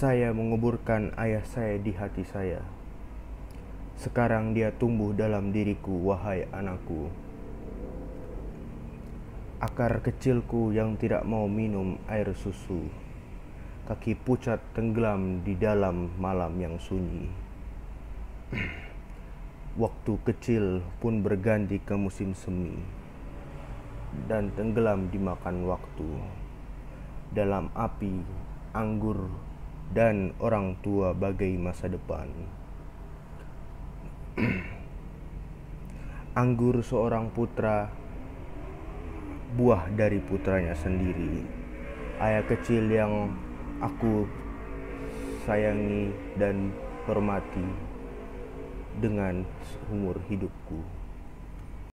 Saya menguburkan ayah saya di hati saya. Sekarang dia tumbuh dalam diriku, wahai anakku. Akar kecilku yang tidak mau minum air susu. Kaki pucat tenggelam di dalam malam yang sunyi. Waktu kecil pun berganti ke musim semi dan tenggelam dimakan waktu dalam api, anggur, dan orang tua bagai masa depan. anggur seorang putra, buah dari putranya sendiri. Ayah kecil yang aku sayangi dan hormati dengan seumur hidupku.